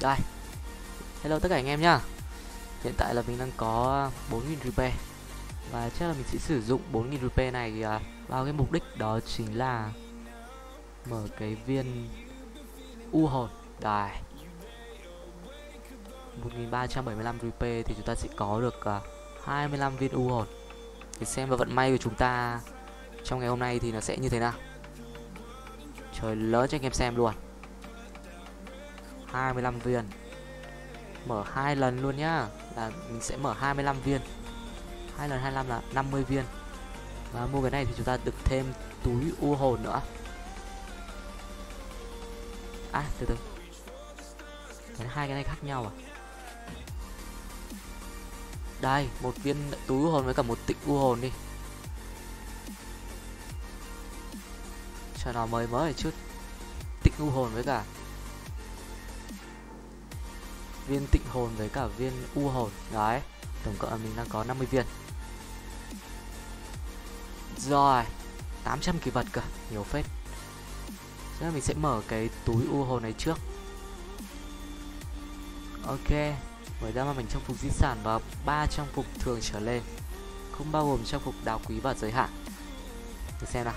đây. Hello tất cả anh em nhá. Hiện tại là mình đang có 4.000 rupee và chắc là mình sẽ sử dụng 4.000 rupee này à, vào cái mục đích đó chính là mở cái viên u hồn. Đây. 1375 rupee thì chúng ta sẽ có được à, uh, 25 viên u hồn. Thì xem vào vận may của chúng ta trong ngày hôm nay thì nó sẽ như thế nào. Trời lớn cho anh em xem luôn. 25 viên. Mở hai lần luôn nhá. Là mình sẽ mở 25 viên. Hai lần 25 là 50 viên. Và mua cái này thì chúng ta được thêm túi u hồn nữa. À từ từ. Cái hai cái này khác nhau à? Đây, một viên túi u hồn với cả một tịnh u hồn đi. Cho nó mới mới chút. Tịnh u hồn với cả viên tịnh hồn với cả viên u hồn. Đấy, tổng cộng là mình đang có 50 viên. Rồi 800 kỳ vật cơ, nhiều phết. Thế là mình sẽ mở cái túi u hồn này trước. Ok Mở ra mà mình trang phục di sản và ba trang phục thường trở lên, Không bao gồm trang phục đào quý và giới hạn. Để xem nào.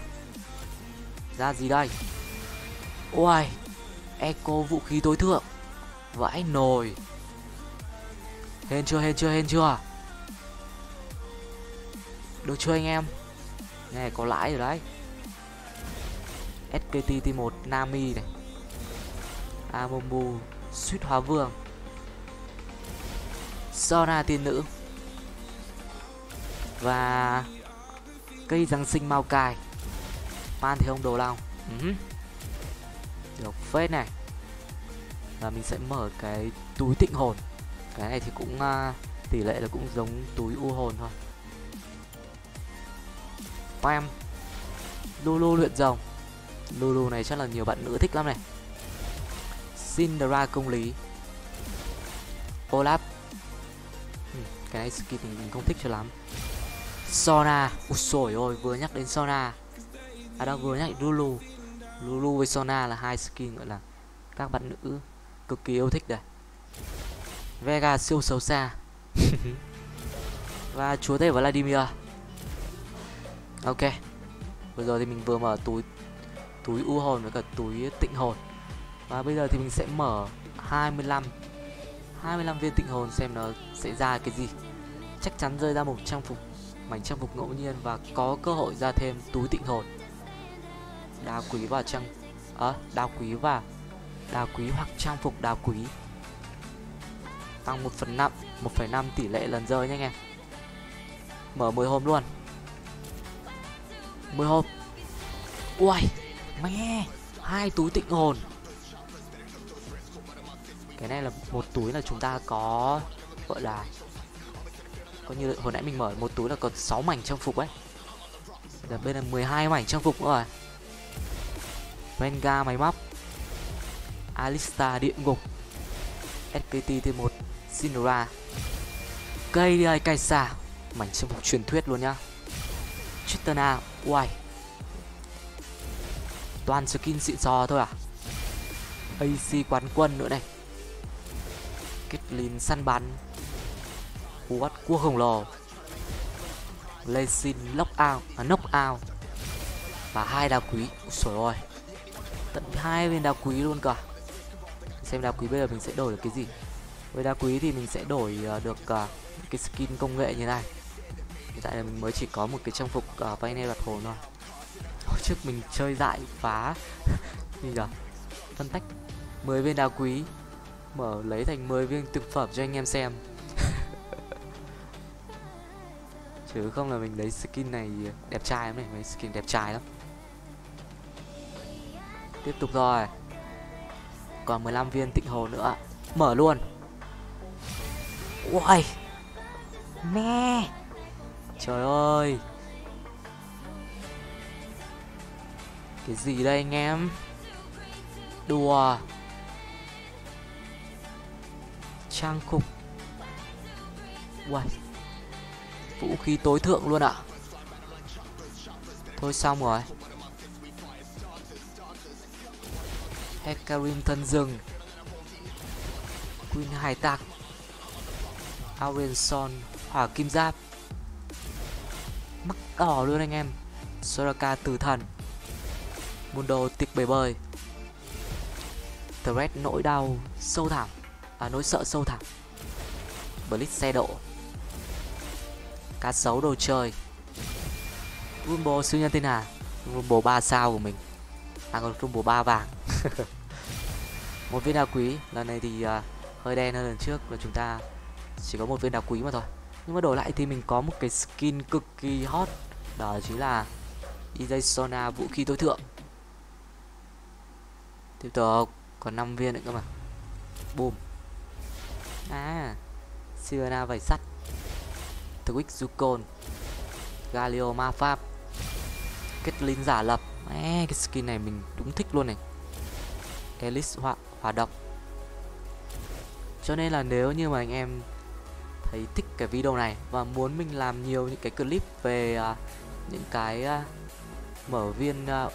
Ra gì đây? Ôi Eco vũ khí tối thượng. Vãi nồi. Hên chưa hên chưa hên chưa? Được chưa anh em? Nghe có lãi rồi đấy. SKT T1 Nami này. Amumu Suýt Hóa Vương. Sona Tiên Nữ. Và Cây Giáng sinh mau cài, Pan thì không Đồ Long uh ừ -huh. Được phết này. Và mình sẽ mở cái túi tịnh hồn. Cái này thì cũng uh, tỷ lệ là cũng giống túi u hồn thôi. Pam. Lulu luyện rồng. Lulu này chắc là nhiều bạn nữ thích lắm này. Cinderella công lý. Olaf ừ, Cái này skin mình, mình không thích cho lắm. Sona. Ui xồi ôi vừa nhắc đến Sona. À đâu vừa nhắc đến Lulu. Lulu với Sona là hai skin gọi là Các bạn nữ cực kỳ yêu thích đây Vega siêu xấu xa. Và chúa tể Vladimir. Ok Vừa rồi thì mình vừa mở túi túi u hồn với cả túi tịnh hồn. Và bây giờ thì mình sẽ mở 25 25 viên tịnh hồn xem nó sẽ ra cái gì. Chắc chắn rơi ra một trang phục mảnh trang phục ngẫu nhiên và có cơ hội ra thêm túi tịnh hồn. Đá quý và trang à, đá quý và đá quý hoặc trang phục đá quý. Tăng 1 phần 5 1,5 tỷ lệ lần rơi nhé anh em. Mở 10 hôm luôn. 10 hôm. Ui Mẹ hai túi tịnh hồn. Cái này là một túi là chúng ta có Gọi là Coi như hồi nãy mình mở một túi là còn 6 mảnh trang phục ấy. Giờ bên là 12 mảnh trang phục nữa rồi. Venga máy móc. Alista địa ngục. SPT T1 Sinora Cây đi cây xà Mảnh trang phục truyền thuyết luôn nhá. Chitana Uai Toàn skin xịn sò thôi à? AC quán quân nữa này. Kết săn bắn. Cú cua khổng lồ Lê xin lock out À knock out. Và hai đá quý. Ôi ơi. Tận hai viên đá quý luôn cả. Xem đá quý bây giờ mình sẽ đổi được cái gì. Với đá quý thì mình sẽ đổi uh, được uh, cái skin công nghệ như này. Hiện tại là mình mới chỉ có một cái trang phục ờ, uh, vay này đoạt hồn thôi. Hồi trước mình chơi dại phá. Gì nhở? Phân tách. 10 viên đá quý. Mở lấy thành 10 viên thực phẩm cho anh em xem. Chứ không là mình lấy skin này đẹp trai lắm này. Mấy skin đẹp trai lắm. Tiếp tục rồi. Còn 15 viên tịnh hồ nữa. Mở luôn. Uầy. Mẹ. Trời ơi. Cái gì đây anh em? Đùa. Trang phục. Uầy. Vũ khí tối thượng luôn ạ. Thôi xong rồi. Hecarim thân rừng Queen hải tạc. Aurenson hỏa kim giáp. Mắc đỏ luôn anh em. Soraka tử thần. Mundo tiệc bể bơi. Thread nỗi đau, sâu thẳm. À nỗi sợ sâu thẳm. Blitz xe độ. Cá sấu đồ chơi. Rumble siêu nhân tên à Rumble 3 sao của mình. À còn Rumble 3 vàng. Một viên đá quý Lần này thì uh, hơi đen hơn lần trước Và chúng ta chỉ có một viên đá quý mà thôi. Nhưng mà đổi lại thì mình có một cái skin cực kỳ hot Đó chính là EJ Sona vũ khí tối thượng. Tiếp tục Còn 5 viên nữa cơ mà. Boom. À Sirena vảy sắt. Twix Zucon Galio ma pháp Kết linh giả lập. À, cái skin này mình đúng thích luôn này. Elix hoạt hoạt độc. Cho nên là nếu như mà anh em thấy thích cái video này Và muốn mình làm nhiều những cái clip về uh, những cái uh, mở viên uh,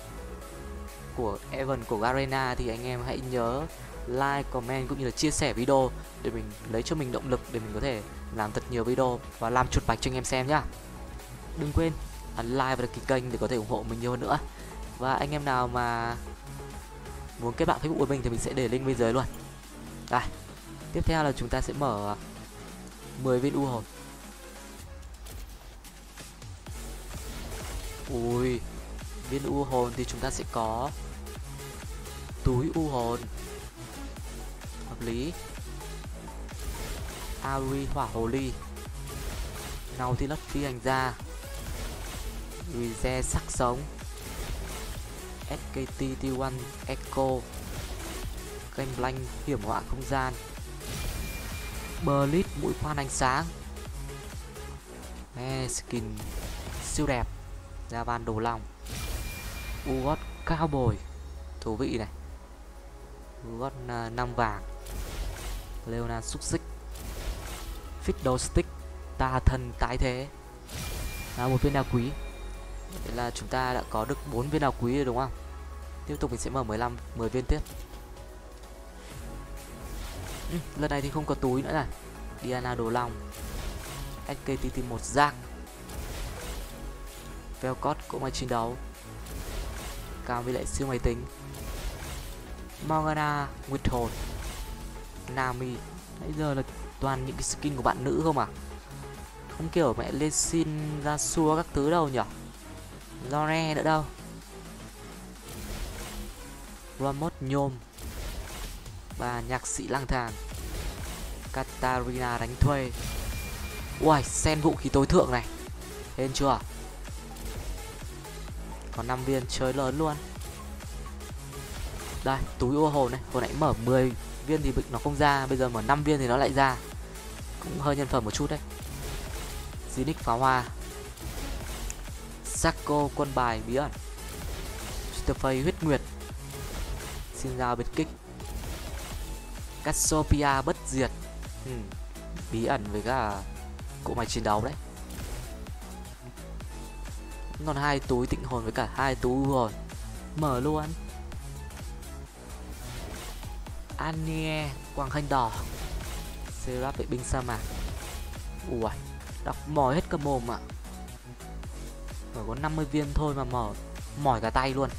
của Evan của Garena Thì anh em hãy nhớ like, comment cũng như là chia sẻ video Để mình lấy cho mình động lực để mình có thể làm thật nhiều video Và làm chuột bạch cho anh em xem nhá. Đừng quên ấn like và đăng ký kênh để có thể ủng hộ mình nhiều hơn nữa. Và anh em nào mà muốn kết bạn facebook của mình thì mình sẽ để link bên dưới luôn. Đây, tiếp theo là chúng ta sẽ mở à, 10 viên u hồn ui, viên u hồn thì chúng ta sẽ có túi u hồn. Hợp lý. Auri hỏa hồ ly. Nào thì lất phi hành ra Rize sắc sống. SKT T1 Echo. Game Blank hiểm họa không gian. Blitz mũi khoan ánh sáng. Nghe skin siêu đẹp. Ra van đồ lòng Ugot cao bồi. Thú vị này. Ugot à, uh, 5 vàng. Leona xúc xích. Fiddle stick Ta thần tái thế. Là một viên đá quý. Thế là chúng ta đã có được 4 viên đào quý rồi đúng không? Tiếp tục mình sẽ mở 15 10 viên tiếp. Ừ, lần này thì không có túi nữa này. Diana đồ long. SKTT 1 rác. Velcot cũng máy chiến đấu. Cao với lại siêu máy tính. Morgana Nguyệt hồn. Nami. Nãy giờ là toàn những cái skin của bạn nữ không à? Không kiểu mẹ lên xin ra xua các thứ đâu nhỉ? Lore nữa đâu Ramos nhôm. Và nhạc sĩ lang thang. Katarina đánh thuê. Uầy, sen vũ khí tối thượng này. Lên chưa? Còn 5 viên chơi lớn luôn. Đây, túi ô hồn này. Hồi nãy mở 10 viên thì nó không ra. Bây giờ mở 5 viên thì nó lại ra. Cũng hơi nhân phẩm một chút đấy. Zinix pháo hoa. Sako quân bài bí ẩn. Stefay huyết nguyệt. Xin ra biệt kích. Cassiopeia bất diệt. Ừ. Bí ẩn với cả cỗ máy chiến đấu đấy. Còn hai túi tịnh hồn với cả hai túi hồn. Mở luôn. Anie Quang khanh đỏ. Serap vệ binh sa mạc. Ui Đọc mỏi hết cả mồm ạ. à phải có 50 viên thôi mà mở mỏi cả tay luôn.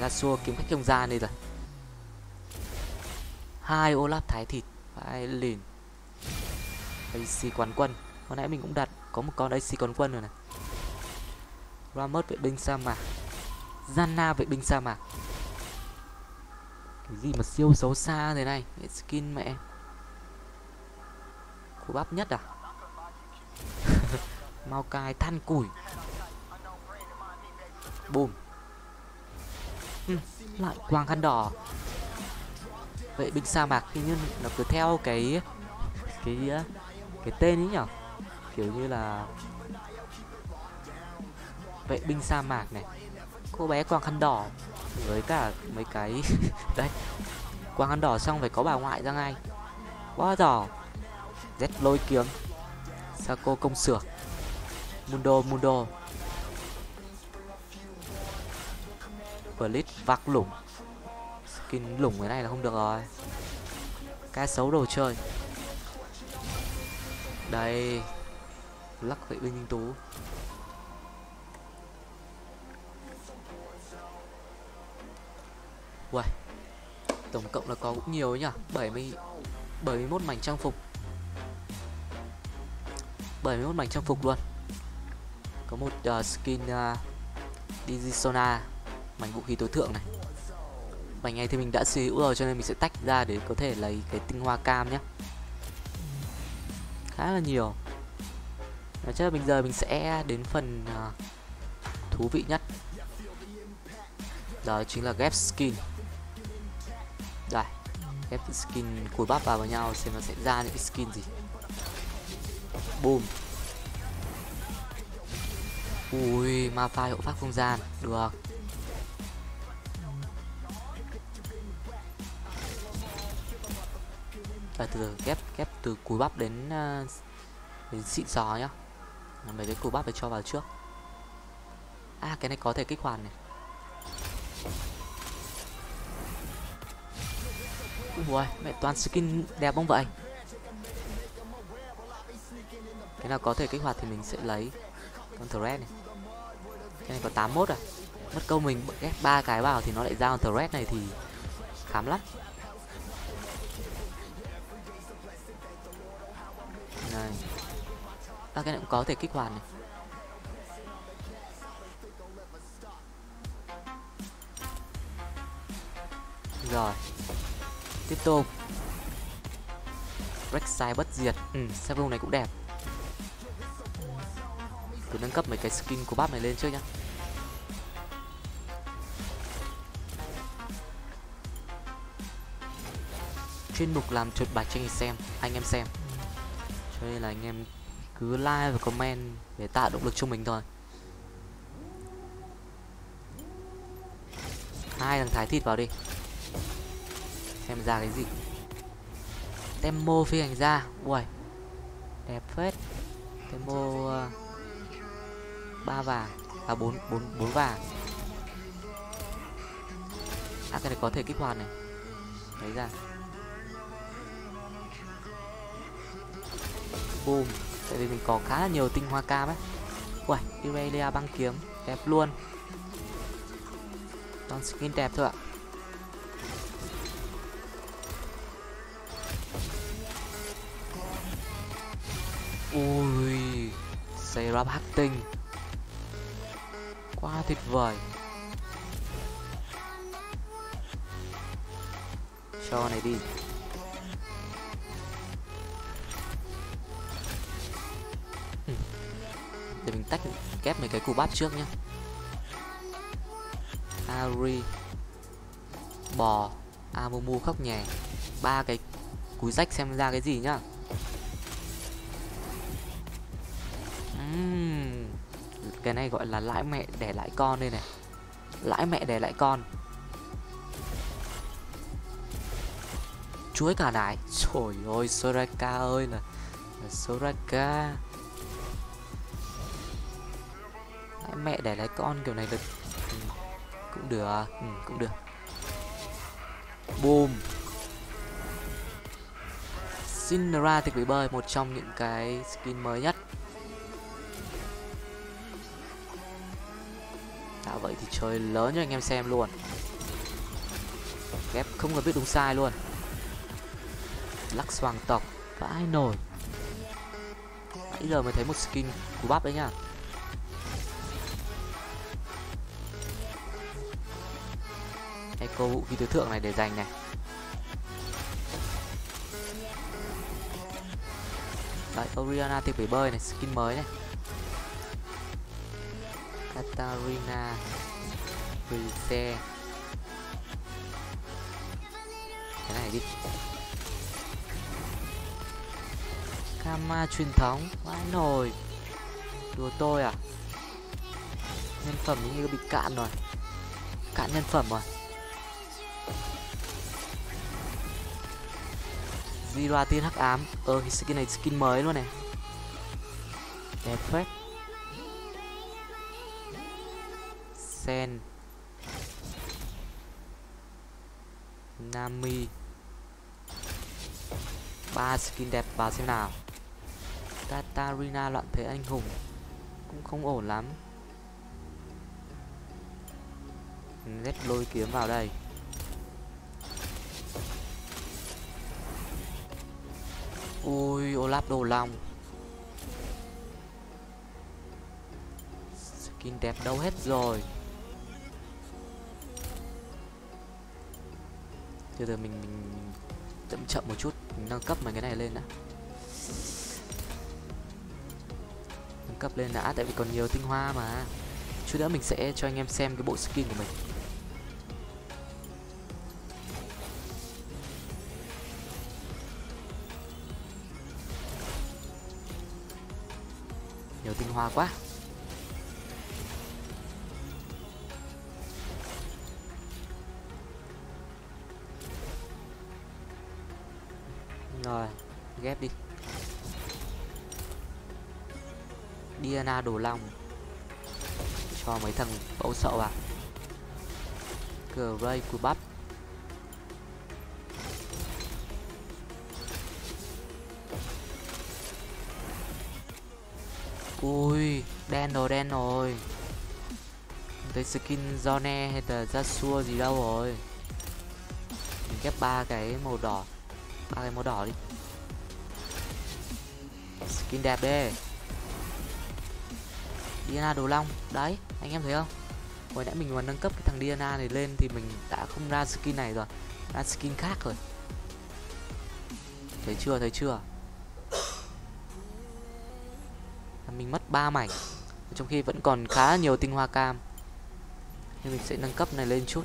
Ra xua kiếm khách không gian đây rồi. Hai Olaf thái thịt, hai lìn AC quán quân. Hồi nãy mình cũng đặt, có một con AC quán quân rồi này. Ramos vệ binh sa mạc. Zanna vệ binh sa mạc. Cái gì mà siêu xấu xa thế này? Skin mẹ. Khu bắp nhất à? Mau cài than củi. Bùm. Ừ, lại quang khăn đỏ. Vậy binh sa mạc hình như nó cứ theo cái cái cái tên ấy nhở? Kiểu như là vệ binh sa mạc này. Cô bé quang khăn đỏ với cả mấy cái đây. Quang khăn đỏ xong phải có bà ngoại ra ngay. Quá giỏ rét lôi kiếm sao cô công sửa? Mundo Mundo. Blitz vác lủng. Skin lủng cái này là không được rồi. Cái xấu đồ chơi. Đây. Lắc vệ binh tú. Uầy. Tổng cộng là có cũng nhiều ấy nhỉ? 70 71 mảnh trang phục. 71 mảnh trang phục luôn. Có một uh, skin ờ, uh, Digisona Mảnh vũ khí tối thượng này. Mảnh này thì mình đã sở hữu rồi cho nên mình sẽ tách ra để có thể lấy cái tinh hoa cam nhé Khá là nhiều. Và chắc là bây giờ mình sẽ đến phần uh, thú vị nhất. Đó chính là ghép skin. Đây ghép skin cùi bắp vào với nhau xem nó sẽ ra những cái skin gì. Boom ui ma phai hộ pháp không gian. Được. Và từ từ ghép ghép từ cúi bắp đến uh, đến xịn sò nhá. Mấy cái cúi bắp phải cho vào trước. À cái này có thể kích hoạt này. Ui, mẹ toàn skin đẹp không vậy? Cái nào có thể kích hoạt thì mình sẽ lấy. Con thread này. Cái này có 81 à? Mất câu mình ghép ba cái vào thì nó lại ra con thread này thì Khám lắm. Này. À cái này cũng có thể kích hoạt này. Rồi. Tiếp tục. Rek'Sai bất diệt. Ừ server này cũng đẹp cứ nâng cấp mấy cái skin của bác này lên trước nhá. Chuyên mục làm chuột bạch cho anh xem anh em xem. Cho nên là anh em cứ like và comment để tạo động lực cho mình thôi. Hai thằng thái thịt vào đi. Xem ra cái gì? Temo phi hành gia. Ui Đẹp phết. Temo uh, à, ba vàng và bốn bốn bốn vàng À cái này có thể kích hoạt này. Lấy ra. Boom. Tại vì mình có khá là nhiều tinh hoa cam ấy. Ui Irelia băng kiếm. Đẹp luôn. Toàn skin đẹp thôi ạ. Ui Seraph hắc tinh Quá tuyệt vời. Cho này đi. Ừ. Để mình tách, kép mấy cái củ bát trước nhá. Ari. Bò. Amumu khóc nhè. Ba cái cúi rách xem ra cái gì nhá. Cái này gọi là lãi mẹ để lãi con đây này. Lãi mẹ để lãi con. Chuối cả nải trời ơi soraka ơi là, là soraka. Lãi mẹ để lãi con kiểu này được. Ừ, cũng được à? ừ, cũng được. Boom. Cinderella thì bị bơi một trong những cái skin mới nhất. Chơi lớn cho anh em xem luôn. Ghép không cần biết đúng sai luôn. Lắc xoàng tộc Vãi nổi Nãy giờ mới thấy một skin của bắp đấy nhá Echo vũ khí tứ thượng này để dành này. Đấy, Oriana thì phải bơi này, skin mới này. Katarina. Rise cái này đi. Kama truyền thống, vãi nồi. Đùa tôi à? Nhân phẩm như bị cạn rồi. Cạn nhân phẩm rồi. Zira tiên hắc ám. Ờ cái skin này, skin mới luôn này. Đẹp phết. Sen. Nami. Ba skin đẹp vào xem nào. Katarina loạn thế anh hùng. Cũng không ổn lắm. Ghét lôi kiếm vào đây. Ui, Olaf đồ long Skin đẹp đâu hết rồi. Từ từ mình mình chậm chậm một chút, mình nâng cấp mấy cái này lên đã. Nâng cấp lên đã, tại vì còn nhiều tinh hoa mà. Chút nữa mình sẽ cho anh em xem cái bộ skin của mình. Nhiều tinh hoa quá. Diana đồ long cho mấy thằng bấu sậu cờ Gray của bắp. Ui, đen rồi đen rồi. Thấy skin Zone hay là Jasua gì đâu rồi. Mình ghép ba cái màu đỏ. Ba cái màu đỏ đi. Skin đẹp đấy. Diana đồ long. Đấy, anh em thấy không? Hồi nãy mình mà nâng cấp cái thằng Diana này lên thì mình đã không ra skin này rồi, ra skin khác rồi. Thấy chưa thấy chưa? Mình mất ba mảnh, trong khi vẫn còn khá nhiều tinh hoa cam. Nhưng mình sẽ nâng cấp này lên chút.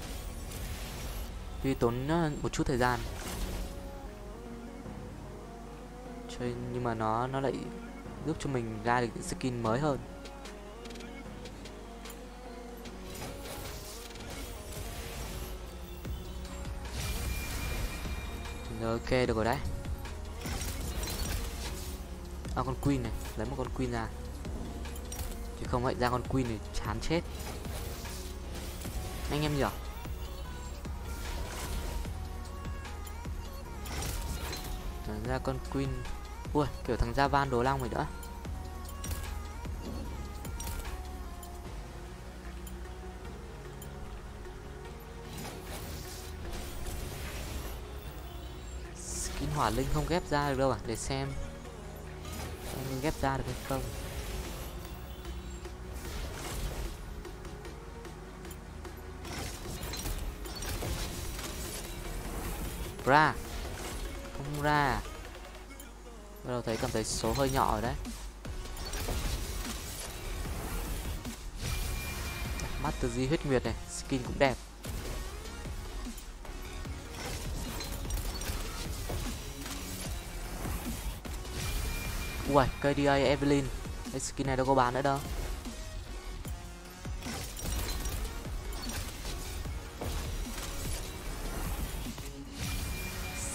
Tuy tốn ờ, một chút thời gian. Chơi nhưng mà nó nó lại giúp cho mình ra được những skin mới hơn. Ok, được rồi đấy. À con queen này, lấy một con queen ra. Chứ không vậy, ra con queen thì chán chết. Anh em nhỉ? Ra con queen, ui, kiểu thằng ra van đồ long rồi nữa. Hỏa linh không ghép ra được đâu à? Để xem. Anh ghép ra được hay không? Ra. Không ra. Bắt đầu thấy cảm thấy số hơi nhỏ rồi đấy. Từ di huyết nguyệt này, skin cũng đẹp. Ui, KDA Evelyn. Cái skin này đâu có bán nữa đâu.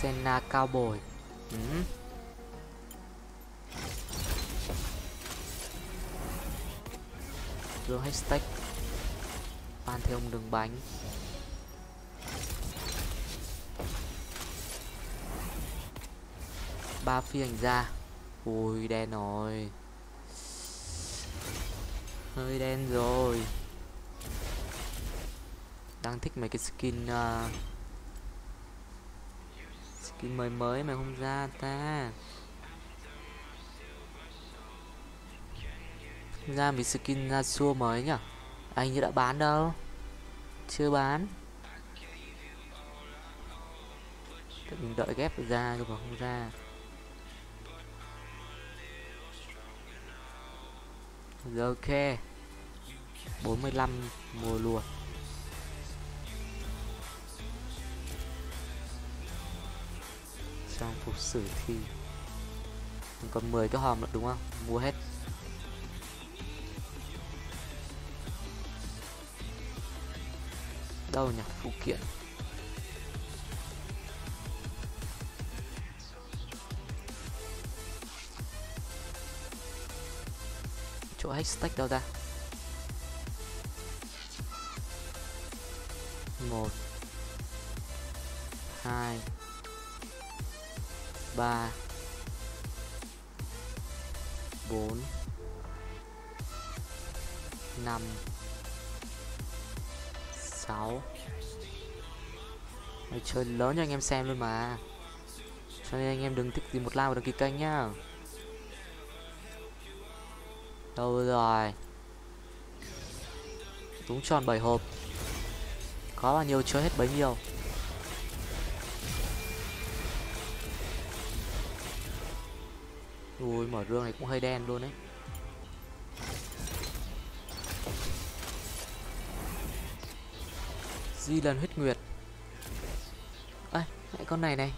Senna cao bồi ừ. Đưa hashtag. Pantheon đường bánh. Ba phi hành gia ui đen rồi. Hơi đen rồi. Đang thích mấy cái skin uh, skin mới mới mà không ra ta. Ra mấy skin ra xua mới nhở? À, Anh như đã bán đâu. Chưa bán. Mình đợi ghép ra rồi mà không ra. Giờ khe 45 mua luôn. Trang phục sử thi. Còn 10 cái hòm nữa, đúng không? Mua hết. Đâu nhỉ? Phụ kiện. Chỗ hashtag đâu ra. Một, hai, ba, bốn, năm, sáu. Mày chơi lớn cho anh em xem luôn mà. Cho nên anh em đừng thích gì một like và đăng ký kênh nhá. Đâu rồi? Đúng tròn 7 hộp. Có bao nhiêu chưa hết bấy nhiêu? Ui mở rương này cũng hơi đen luôn đấy Di lần huyết nguyệt. Ây, lại con này này.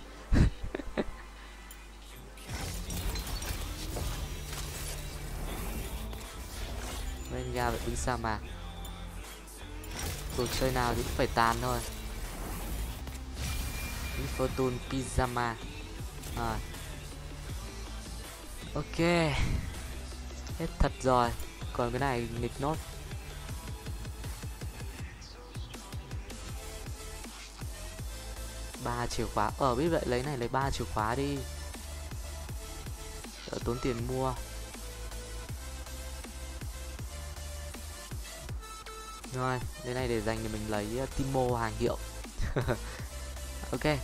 Bên ra vậy binh sa mạc cuộc chơi nào thì cũng phải tàn thôi. Fortune Pyjama à. Ok. Hết thật rồi. Còn cái này nghịch nốt. Ba chìa khóa. Ở ờ, biết vậy lấy này lấy ba chìa khóa đi. Đỡ tốn tiền mua. Rồi đây này để dành để mình lấy uh, timo hàng hiệu. Ok.